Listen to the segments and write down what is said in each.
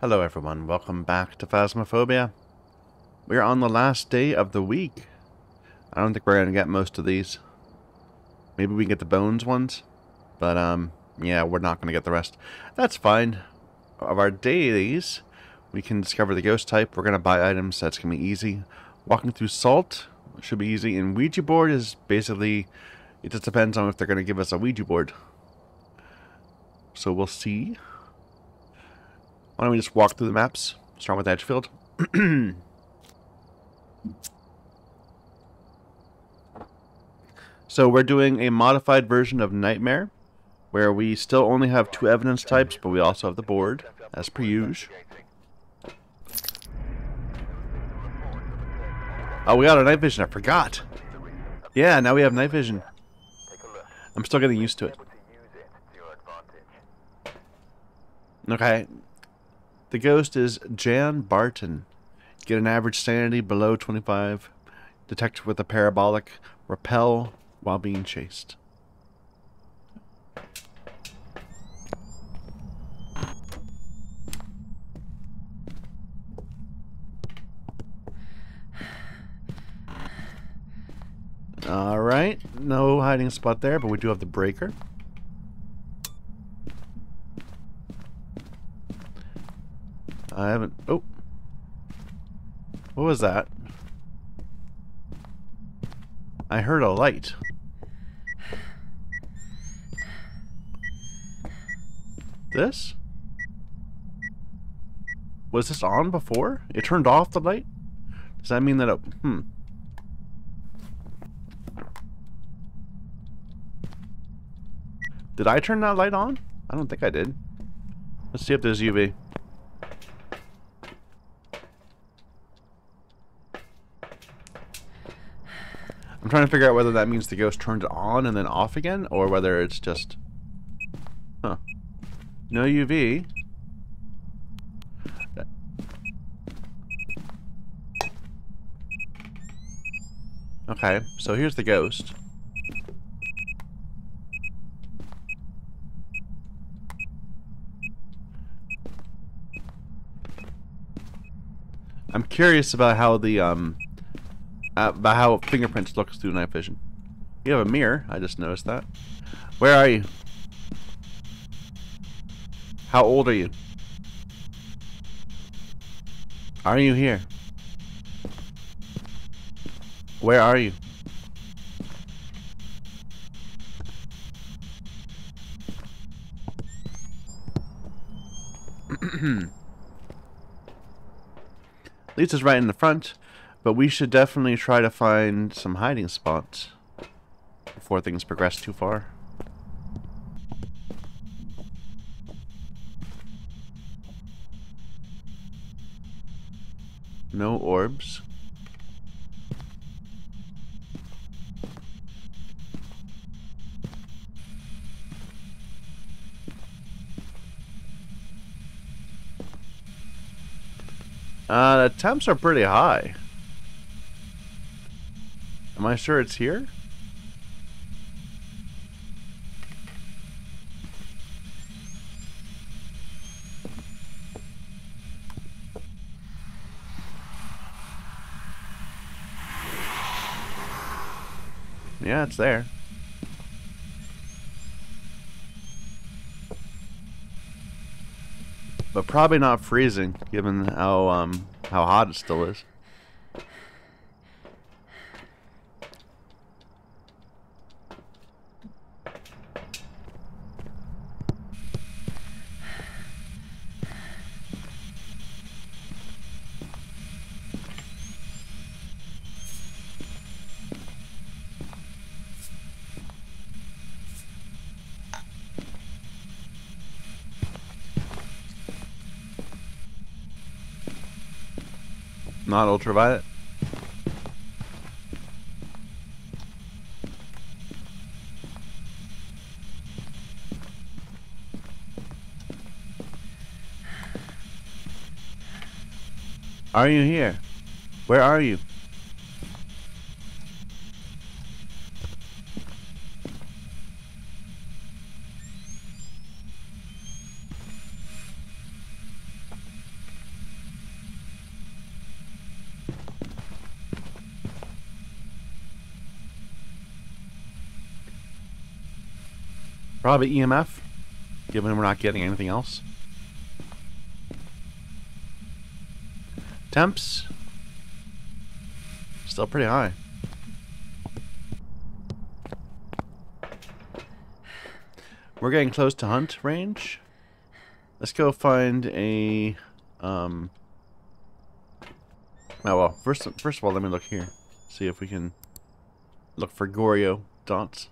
Hello everyone, welcome back to Phasmophobia. We're on the last day of the week. I don't think we're going to get most of these. Maybe we can get the bones ones. But, um, yeah, we're not going to get the rest. That's fine. Of our dailies, we can discover the ghost type. We're going to buy items. That's going to be easy. Walking through salt should be easy. And Ouija board is basically... It just depends on if they're going to give us a Ouija board. So we'll see. Why don't we just walk through the maps? Start with Edgefield. so we're doing a modified version of Nightmare, where we still only have two evidence types, but we also have the board, as per usual. Oh, we got our night vision. I forgot. Yeah, now we have night vision. I'm still getting used to it. Okay, the ghost is Jan Barton. Get an average sanity below 25. Detect with a parabolic. Repel while being chased. Alright, no hiding spot there, but we do have the breaker. I haven't... Oh. What was that? I heard a light. This? Was this on before? It turned off the light? Does that mean that it... Hmm. Did I turn that light on? I don't think I did. Let's see if there's UV. Trying to figure out whether that means the ghost turned it on and then off again, or whether it's just... Huh. No UV. Okay, so here's the ghost. I'm curious about how the, um, uh, about how fingerprints looks through night vision. You have a mirror. I just noticed that. Where are you? How old are you? Are you here? Where are you? Lisa's right in the front. But we should definitely try to find some hiding spots before things progress too far. No orbs. Uh, the temps are pretty high. Am I sure it's here? Yeah, it's there. But probably not freezing, given how um how hot it still is. Not ultraviolet? Are you here? Where are you? Probably EMF, given we're not getting anything else. Temps, still pretty high. We're getting close to hunt range. Let's go find a, um... Oh well, first, first of all, let me look here. See if we can look for Goryo dots.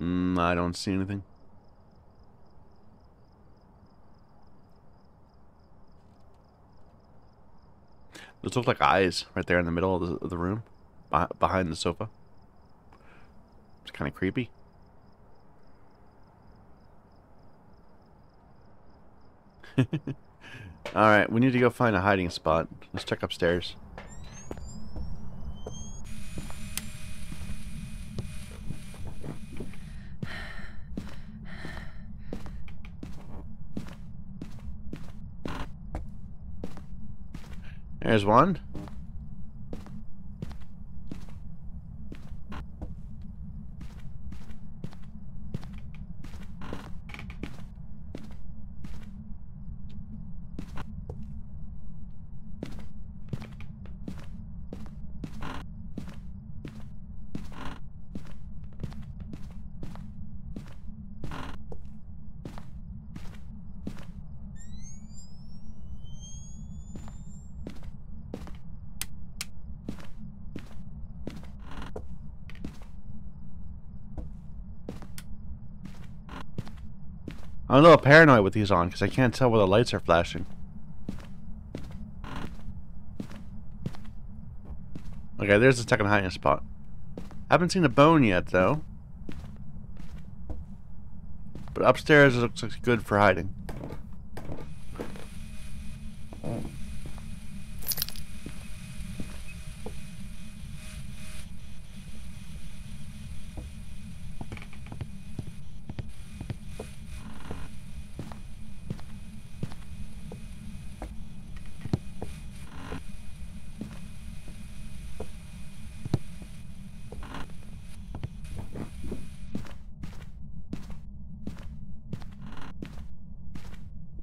Mm, I don't see anything. Those look like eyes right there in the middle of the, of the room, behind the sofa. It's kind of creepy. Alright, we need to go find a hiding spot. Let's check upstairs. There's one. Paranoid with these on because I can't tell where the lights are flashing. Okay, there's the second hiding spot. Haven't seen a bone yet, though. But upstairs it looks good for hiding.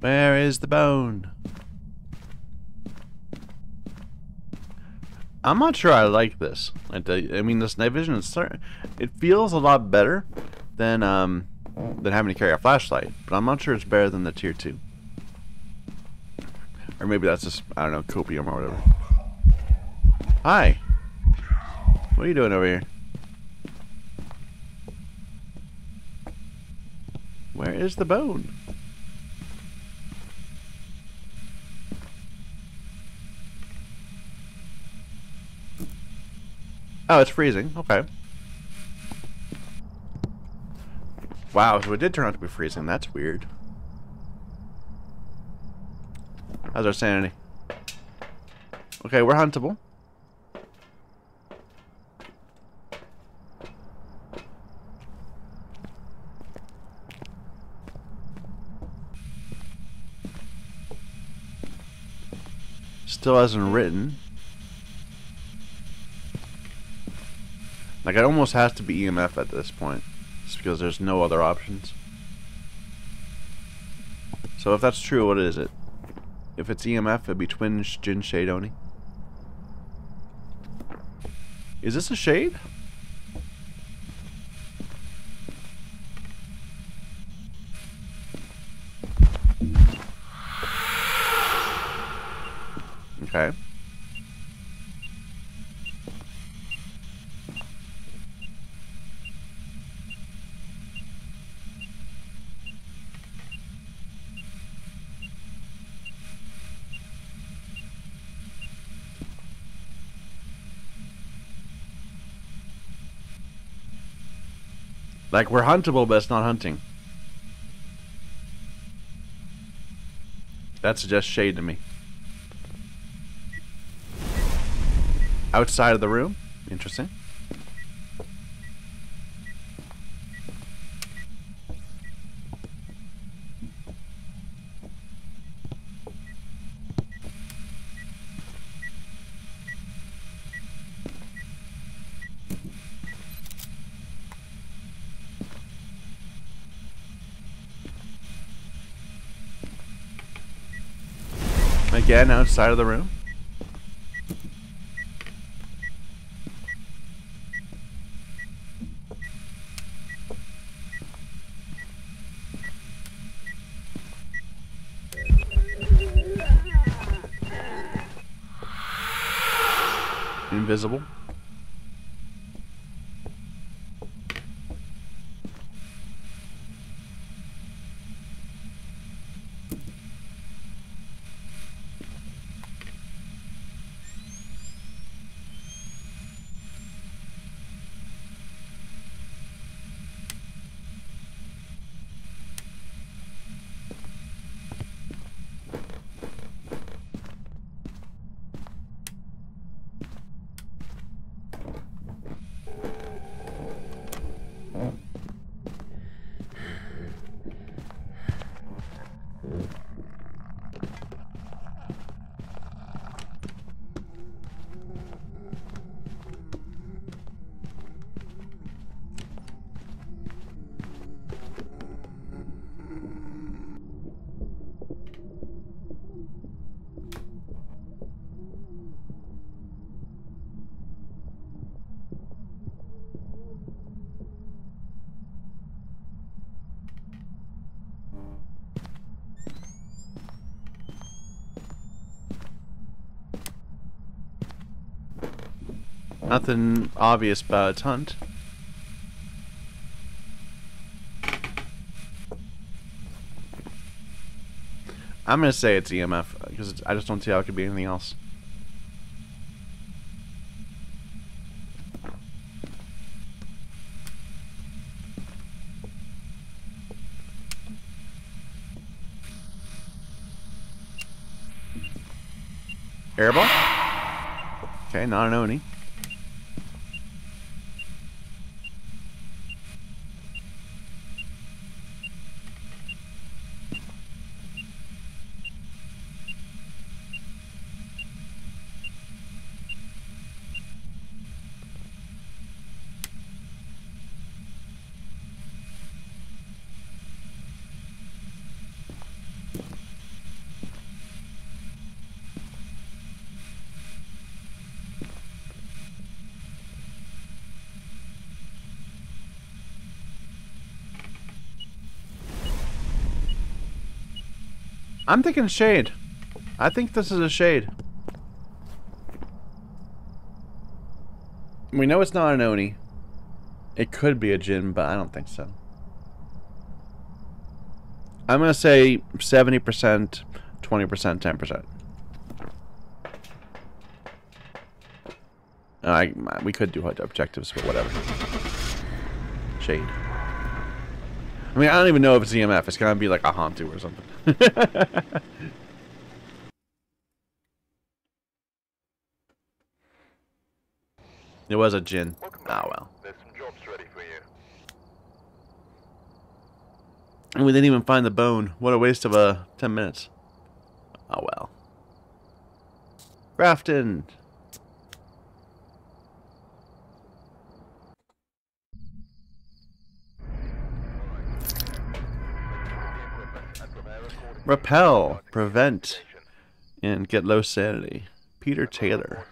Where is the bone? I'm not sure I like this. I, I mean, this night vision is it feels a lot better than um than having to carry a flashlight, but I'm not sure it's better than the tier two. Or maybe that's just I don't know copium or whatever. Hi. What are you doing over here? Where is the bone? Oh, it's freezing. Okay. Wow, so it did turn out to be freezing. That's weird. How's our sanity? Okay, we're huntable. Still hasn't written. Like, it almost has to be EMF at this point. Just because there's no other options. So if that's true, what is it? If it's EMF, it'd be Twin Jinn Shade Oni. Is this a shade? Okay. Like, we're huntable, but it's not hunting. That suggests shade to me. Outside of the room? Interesting. Again, outside of the room. Invisible. Nothing obvious about its hunt. I'm gonna say it's EMF because I just don't see how it could be anything else. Airball? Okay, not an Oni. I'm thinking shade. I think this is a shade. We know it's not an Oni. It could be a Jinn, but I don't think so. I'm going to say 70%, 20%, 10%. I, we could do objectives, but whatever. Shade. I mean, I don't even know if it's EMF. It's gonna be like a Hantu or something. it was a Jinn. Ah, oh, well. And we didn't even find the bone. What a waste of uh, 10 minutes. Oh, well. Grafton! Repel, prevent, and get low sanity. Peter Taylor.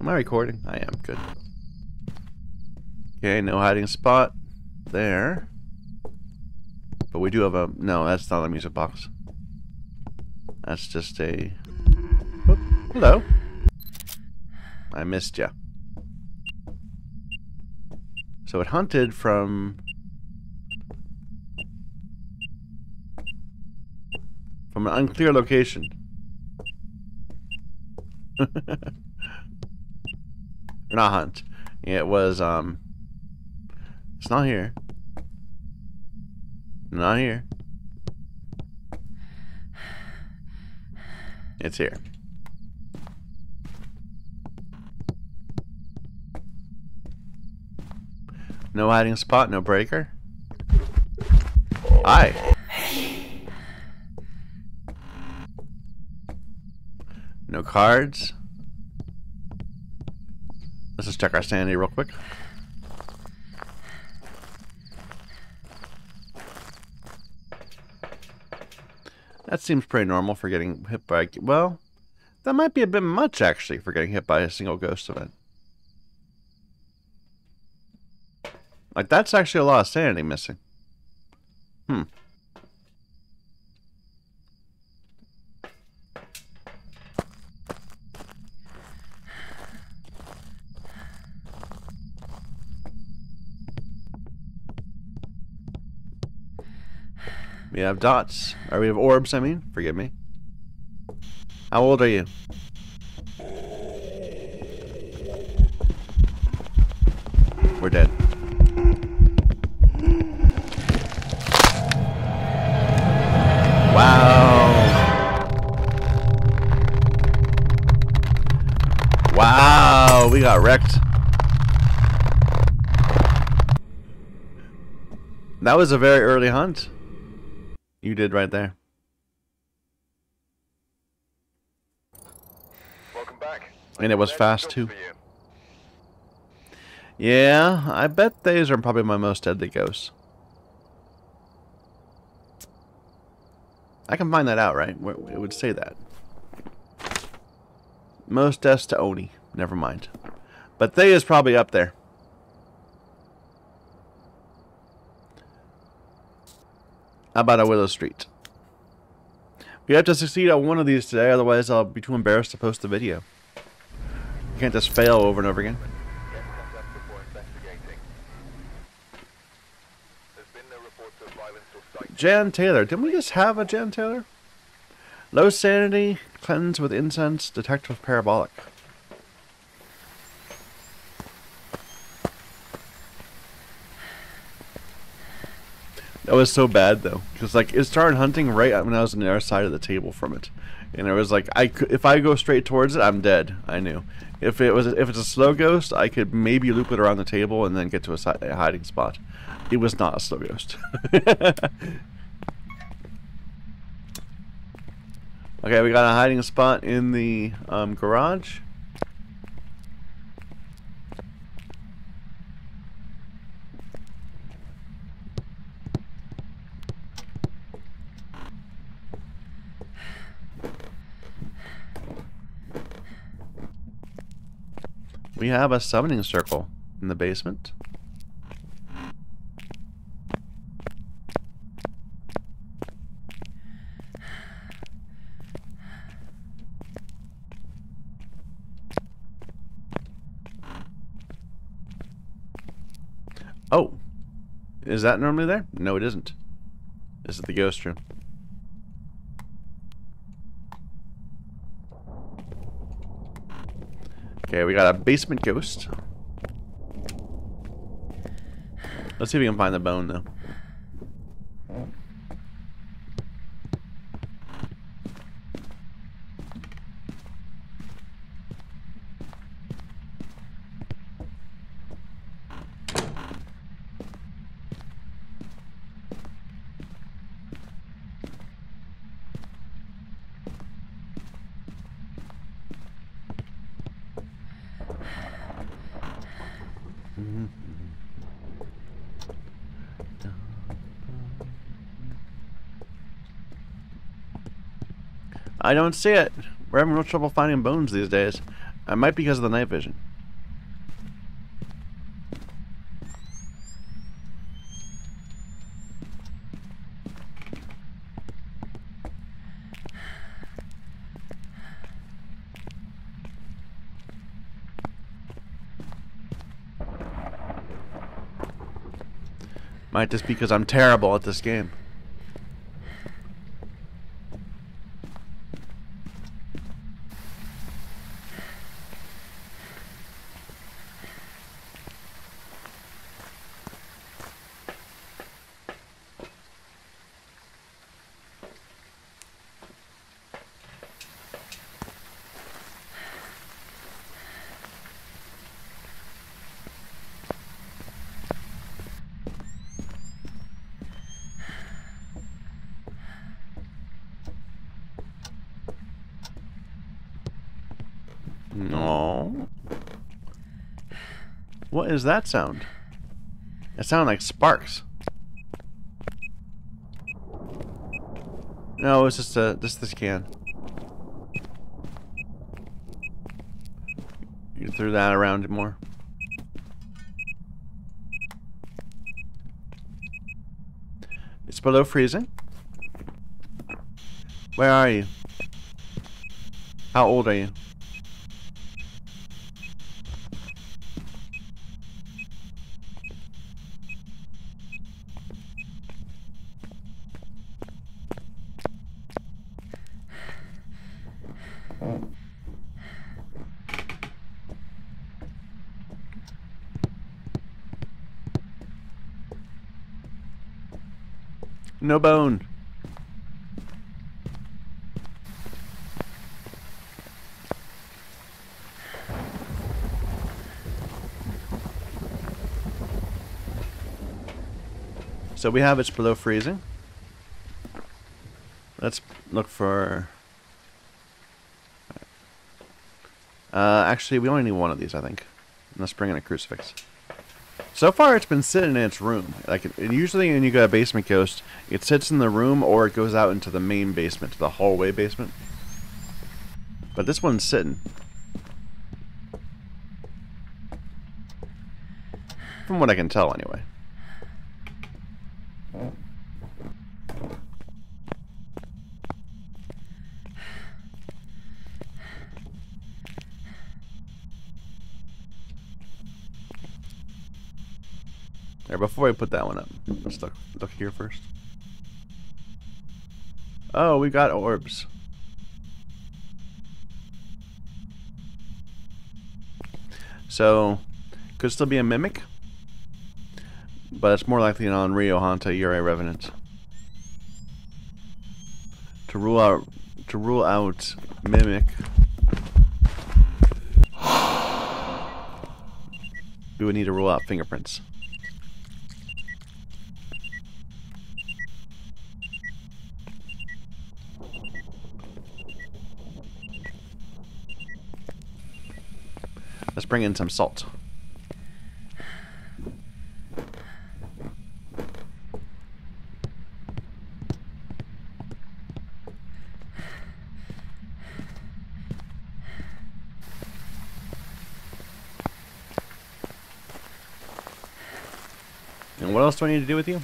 Am I recording? I am. Good. Okay, no hiding spot there. But we do have a... No, that's not a music box. That's just a... Oh, hello. I missed you. So it hunted from... From an unclear location. not hunt. It was, um... It's not here. Not here. It's here. No hiding spot, no breaker. Hi. No cards. Let's just check our sanity real quick. That seems pretty normal for getting hit by... Well, that might be a bit much, actually, for getting hit by a single ghost event. Like, that's actually a lot of sanity missing. Hmm. We have dots. Or we have orbs, I mean. Forgive me. How old are you? We're dead. Got wrecked. That was a very early hunt. You did right there. Welcome back. And it was fast too. Yeah, I bet these are probably my most deadly ghosts. I can find that out, right? It would say that. Most deaths to Oni. Never mind. But they is probably up there. How about a Willow Street? We have to succeed on one of these today, otherwise I'll be too embarrassed to post the video. You can't just fail over and over again. Jan Taylor. Didn't we just have a Jan Taylor? Low sanity, cleanse with incense, detect with parabolic. That was so bad though, because like it started hunting right when I was on the other side of the table from it, and it was like I could if I go straight towards it, I'm dead. I knew. If it was if it's a slow ghost, I could maybe loop it around the table and then get to a, a hiding spot. It was not a slow ghost. Okay, we got a hiding spot in the um, garage. We have a summoning circle in the basement. Oh. Is that normally there? No, it isn't. This is the ghost room. Okay, we got a basement ghost. Let's see if we can find the bone, though. I don't see it. We're having real trouble finding bones these days. It might be because of the night vision. Might just be because I'm terrible at this game. No. What is that sound? It sounded like sparks. No, it's just a just this can. You threw that around more. It's below freezing. Where are you? How old are you? No bone. So we have it's below freezing. Let's look for... Uh, actually, we only need one of these, I think. Let's bring in a crucifix. So far, it's been sitting in its room. Like, it, usually when you go to a Basement Ghost, it sits in the room or it goes out into the main basement, to the hallway basement. But this one's sitting. From what I can tell, anyway. There, before we put that one up, let's look look here first. Oh, we got orbs. So, could still be a mimic, but it's more likely an Onryo Hantu Yurei Revenant. To rule out to rule out mimic, we would need to rule out fingerprints. Bring in some salt. And what else do I need to do with you?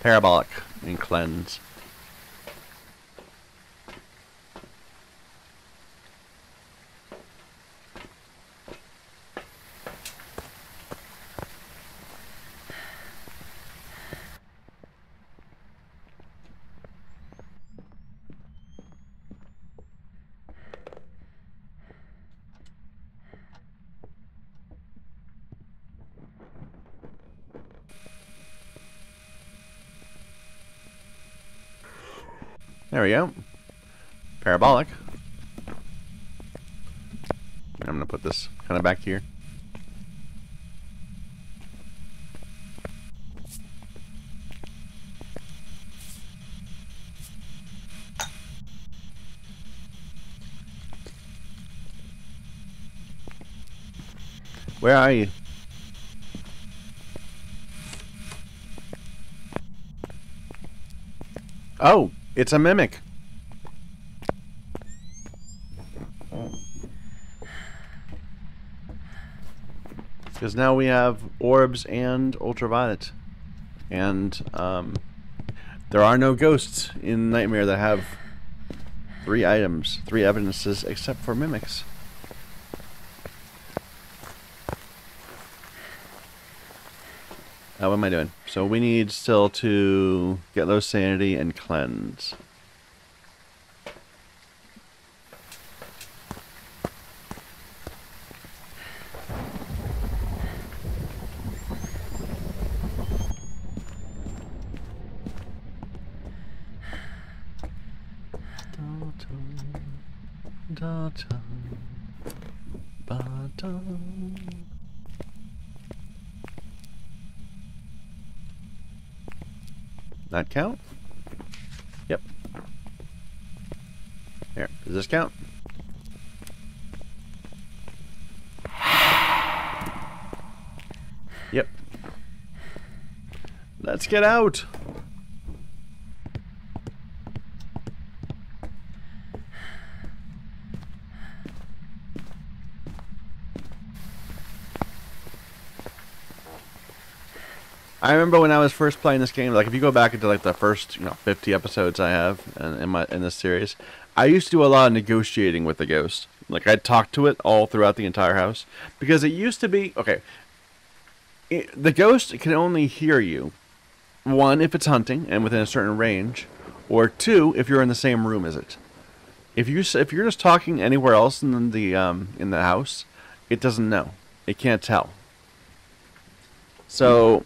Parabolic and cleanse. There we go. Parabolic. I'm going to put this kind of back here. Where are you? Oh, it's a mimic. Because now we have orbs and ultraviolet. And um, there are no ghosts in Nightmare that have three items, three evidences, except for mimics. What am I doing? So we need still to get low sanity and cleanse. That count? Yep. Here, does this count? Yep. Let's get out. I remember when I was first playing this game. Like, if you go back into like the first, you know, 50 episodes I have in, in my in this series, I used to do a lot of negotiating with the ghost. Like, I'd talk to it all throughout the entire house because it used to be okay. It, the ghost can only hear you, one if it's hunting and within a certain range, or two if you're in the same room as it. If you if you're just talking anywhere else in the um, in the house, it doesn't know. It can't tell. So,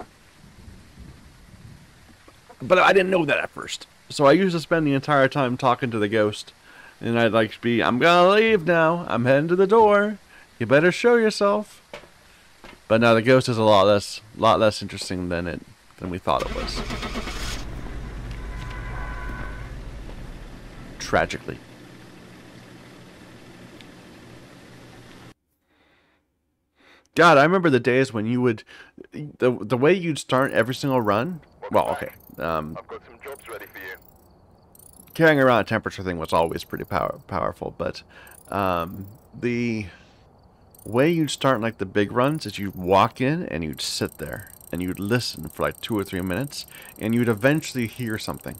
but I didn't know that at first. So I used to spend the entire time talking to the ghost, and I'd like to be, I'm gonna leave now. I'm heading to the door. You better show yourself. But now the ghost is a lot less, lot less interesting than it than we thought it was. Tragically. God, I remember the days when you would, the the way you'd start every single run. Well, okay, um, I've got some jobs ready for you. carrying around a temperature thing was always pretty power, powerful, but um, the way you'd start like the big runs is you'd walk in and you'd sit there and you'd listen for like two or three minutes and you'd eventually hear something.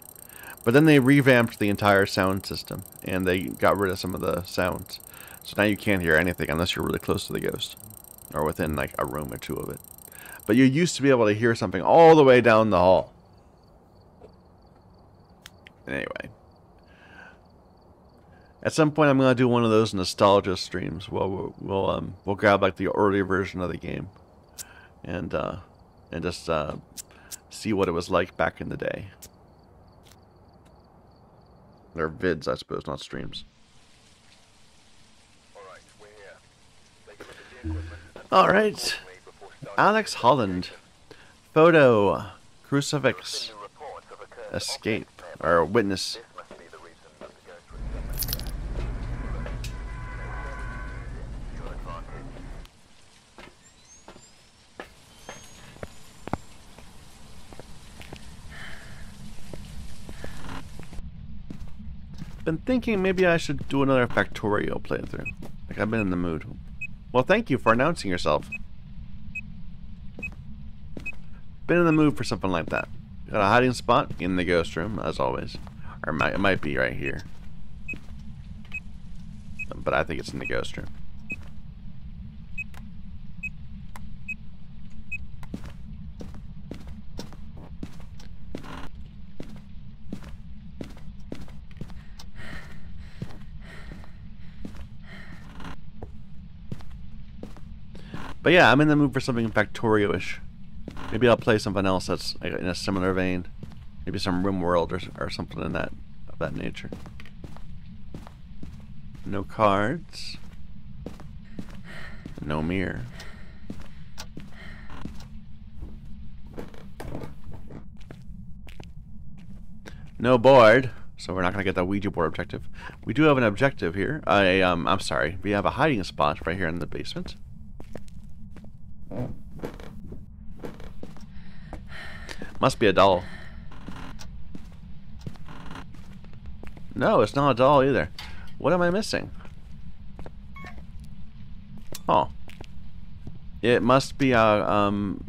But then they revamped the entire sound system and they got rid of some of the sounds. So now you can't hear anything unless you're really close to the ghost or within like a room or two of it. But you used to be able to hear something all the way down the hall. Anyway. At some point, I'm gonna do one of those nostalgia streams. Well, we'll we'll, um, we'll grab like the early version of the game, and uh, and just uh, see what it was like back in the day. Or vids, I suppose, not streams. All right. Alex Holland, photo, crucifix, escape, or witness. Been thinking maybe I should do another Factorio playthrough. Like I've been in the mood. Well, thank you for announcing yourself. Been in the mood for something like that. Got a hiding spot in the ghost room, as always. Or it might, it might be right here. But I think it's in the ghost room. But yeah, I'm in the mood for something Factorio-ish. Maybe I'll play something else that's in a similar vein. Maybe some RimWorld or, or something in that of that nature. No cards. No mirror. No board, so we're not gonna get that Ouija board objective. We do have an objective here. I um, I'm sorry. We have a hiding spot right here in the basement. Must be a doll. No, it's not a doll either. What am I missing? Oh. It must be a, um,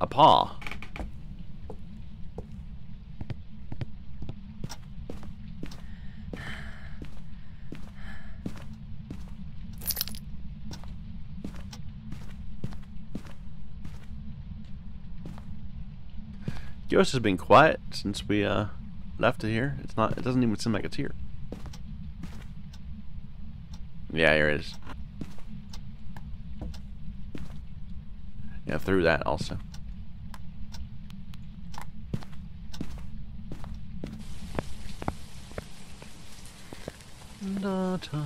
a paw. Ghost has been quiet since we uh left it here. It's not. It doesn't even seem like it's here. Yeah, here it is. Yeah, through that also. Da da.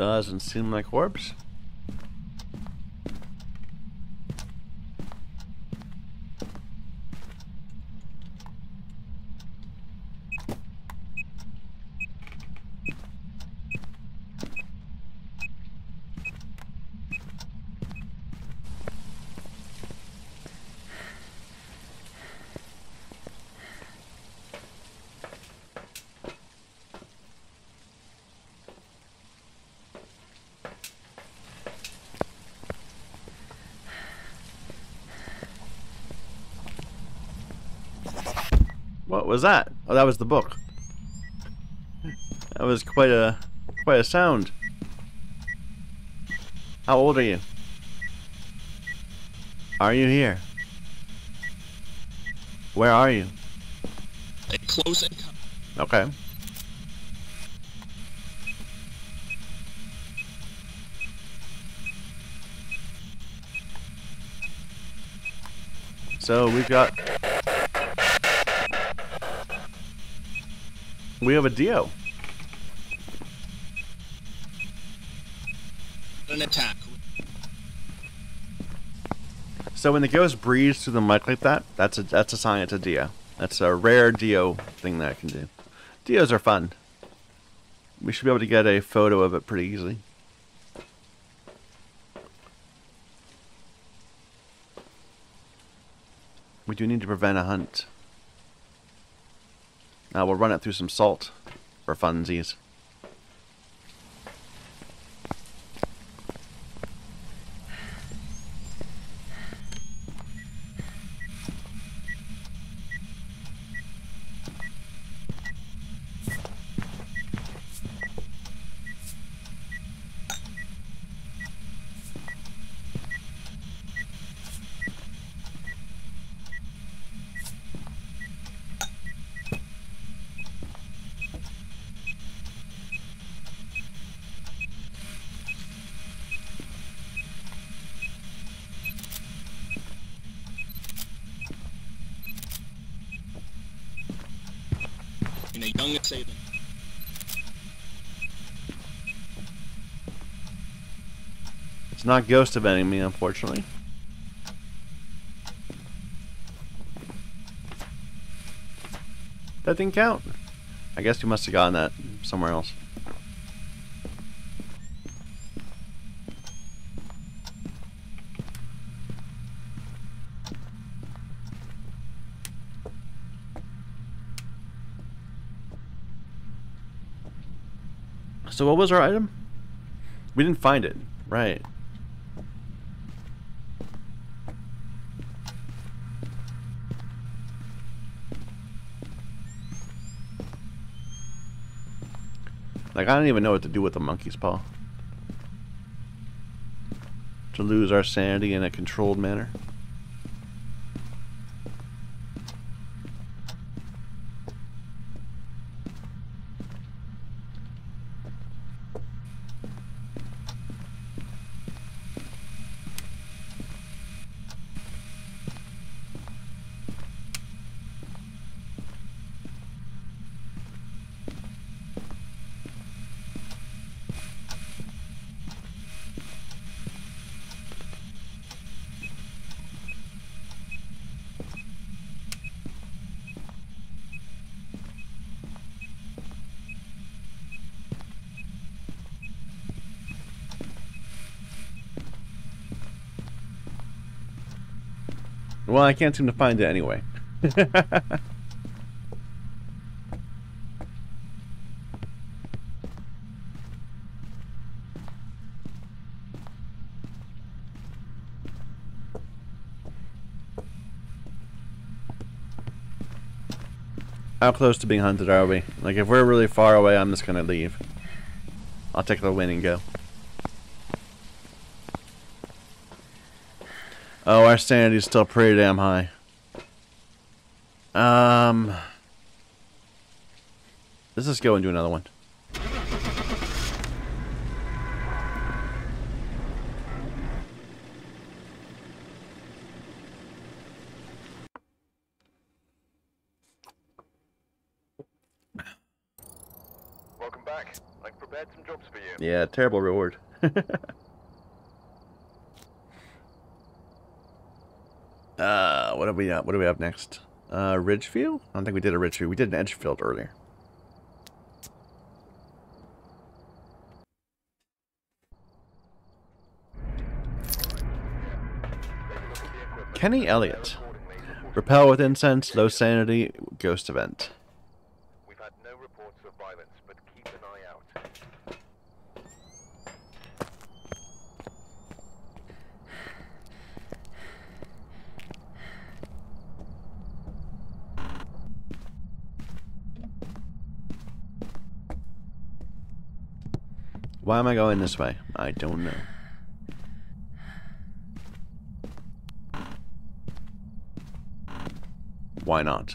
Doesn't seem like orbs. What was that? Oh, that was the book. That was quite a quite a sound. How old are you? Are you here? Where are you? A close encounter. Okay. So we've got we have a Deo. An attack. So when the ghost breathes through the mic like that, that's a that's a sign it's a Deo. That's a rare Deo thing that I can do. Deos are fun. We should be able to get a photo of it pretty easily. We do need to prevent a hunt. Now we'll run it through some salt for funsies. In a young assailant. It's not ghost eventing me, unfortunately. That didn't count. I guess you must have gotten that somewhere else. So what was our item? We didn't find it. Right. Like, I don't even know what to do with the monkey's paw. To lose our sanity in a controlled manner. Well, I can't seem to find it anyway. How close to being hunted are we? Like, if we're really far away, I'm just gonna leave. I'll take the win and go. Oh, our sanity's still pretty damn high. Um, let's just go and do another one. Welcome back. I've prepared some jobs for you. Yeah, terrible reward. uh, what do we have? What do we have next? Uh, Ridgefield? I don't think we did a Ridgefield. We did an Edgefield earlier. Kenny Elliott. Repel with incense, low sanity, ghost event. We've had no reports of violence, but keep an eye out. Why am I going this way? I don't know. Why not?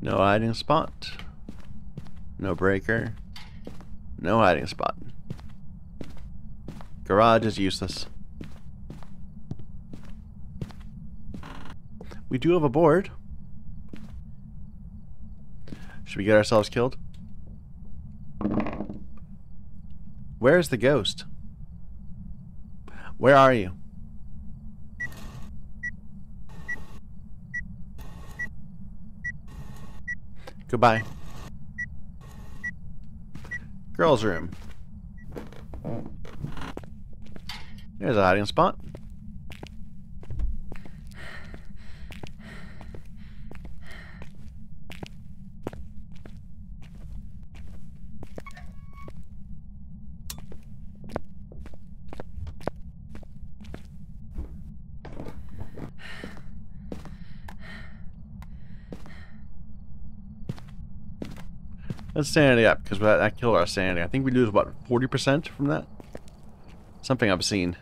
No hiding spot. No breaker. No hiding spot. Garage is useless. We do have a board. Should we get ourselves killed? Where is the ghost? Where are you? Goodbye. Girls' room. There's a hiding spot. Let's sanity up because that, that killed our sanity. I think we lose what 40% from that. Something obscene.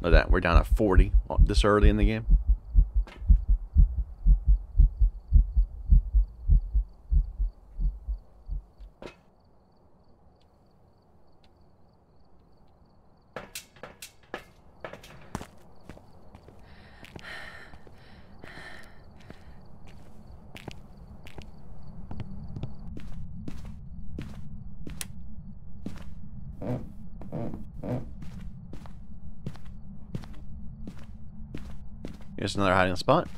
Look at that. We're down at 40 this early in the game. Here's another hiding spot.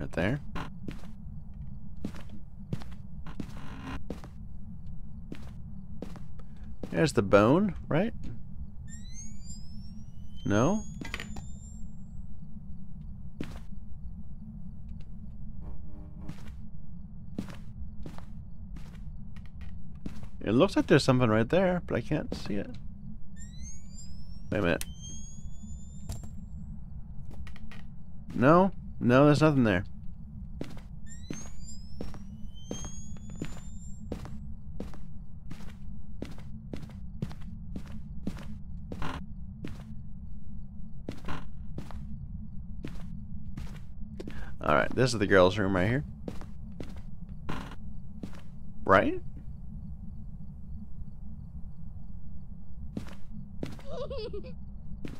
Right there. There's the bone, right? No? It looks like there's something right there, but I can't see it. Wait a minute. No? No, there's nothing there. Alright, this is the girls' room right here. Right?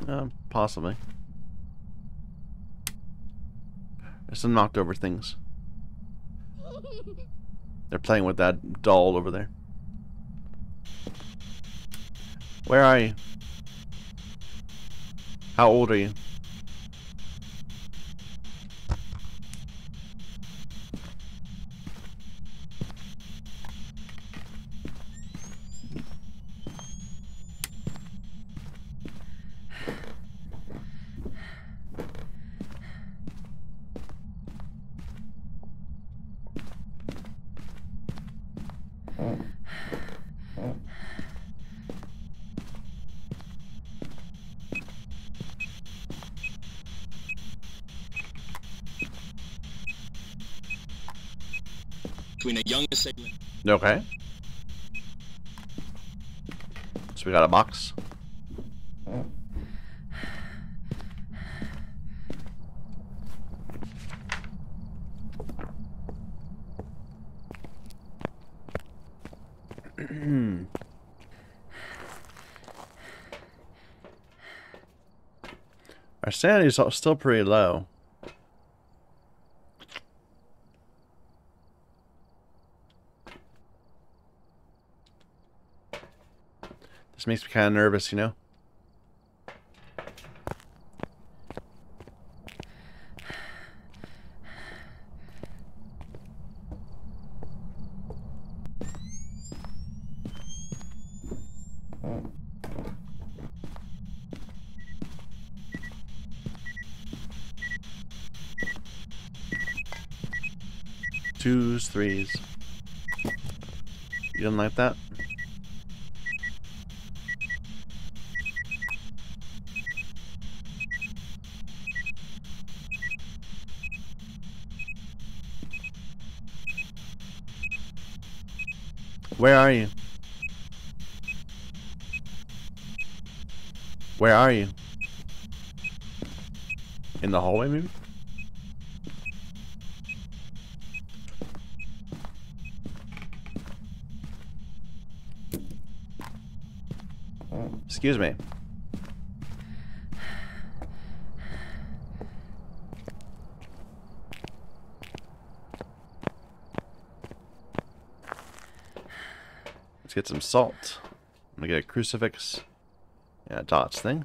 Uh, possibly. Some knocked over things. They're playing with that doll over there. Where are you? How old are you? Between a young assailant Okay. So we got a box. Our sanity is still pretty low. Makes me kind of nervous, you know? Twos, threes. You didn't like that? Where are you? Where are you? In the hallway, maybe? Excuse me. Get some salt. I'm gonna get a crucifix. Yeah, dots thing.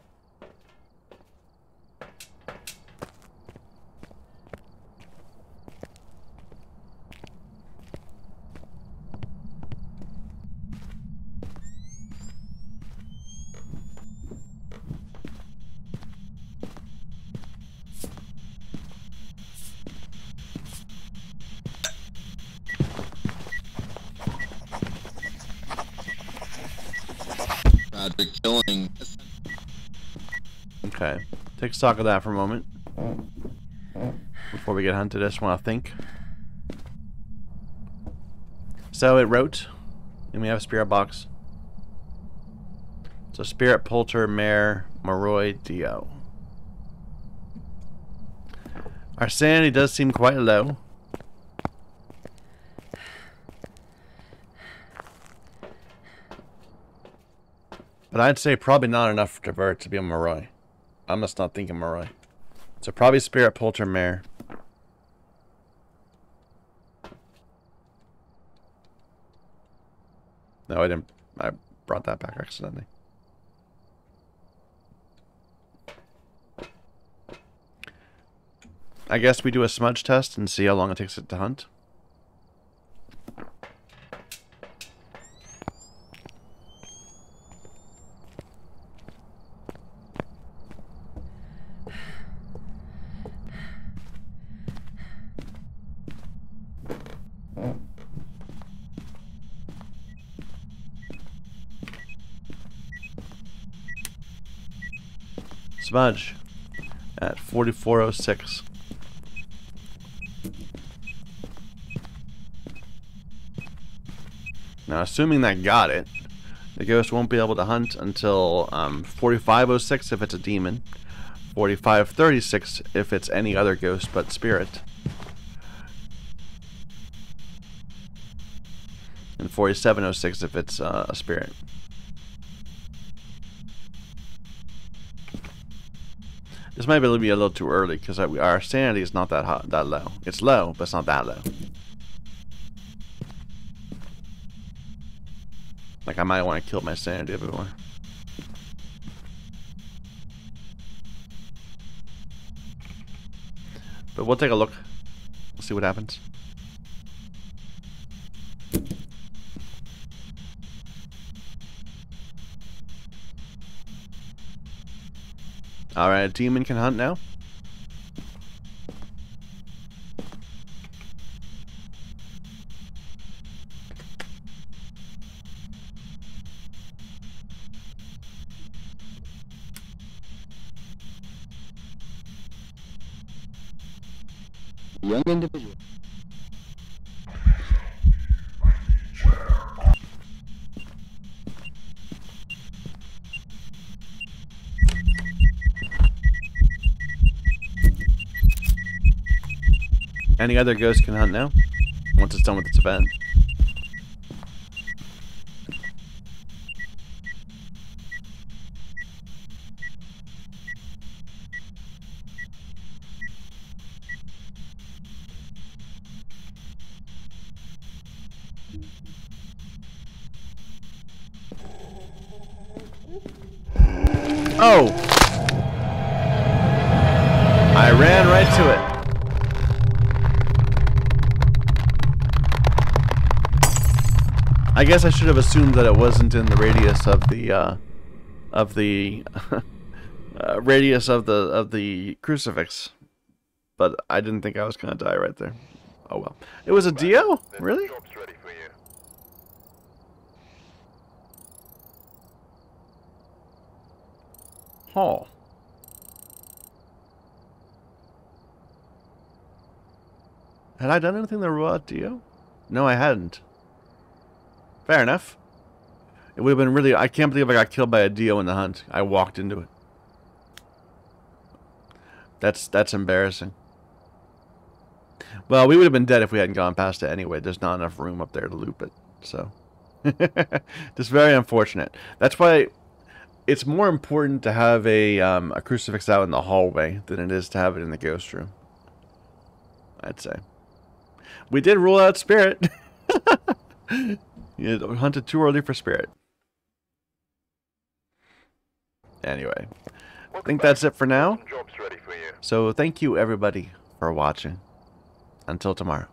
Uh, they're killing. Okay. Stock of that for a moment. Before we get hunted, I just want to think. So it wrote, and we have a spirit box. So spirit, polter, mare, Moroi, Deo. Our sanity does seem quite low. But I'd say probably not enough for Vert to be a Moroi. I'm just not thinking Moroi. So probably Spirit, Polter, Mare. No, I didn't. I brought that back accidentally. I guess we do a smudge test and see how long it takes it to hunt. Smudge at 4406. Now, assuming that got it, the ghost won't be able to hunt until um, 4506 if it's a demon, 4536 if it's any other ghost but spirit, and 4706 if it's uh, a spirit. This might be a little too early because our sanity is not that hot, that low. It's low, but it's not that low. Like I might want to kill my sanity bit. But we'll take a look. We'll see what happens. Alright, a demon can hunt now. Any other ghost can hunt now. Once it's done with its event. Oh! I ran right to it. I guess I should have assumed that it wasn't in the radius of the uh, of the uh, radius of the of the crucifix, but I didn't think I was gonna die right there. Oh well. It was a Deo? Really? Jobs ready for you. Hall. Had I done anything to rule Deo? No, I hadn't. Fair enough. It would have been really... I can't believe I got killed by a Deo in the hunt. I walked into it. That's that's embarrassing. Well, we would have been dead if we hadn't gone past it anyway. There's not enough room up there to loop it. So... Just very unfortunate. That's why it's more important to have a um, a crucifix out in the hallway than it is to have it in the ghost room. I'd say. We did rule out spirit. you hunted too early for spirit. Anyway, I think that's it for now. Jobs ready for you. So thank you everybody for watching. Until tomorrow.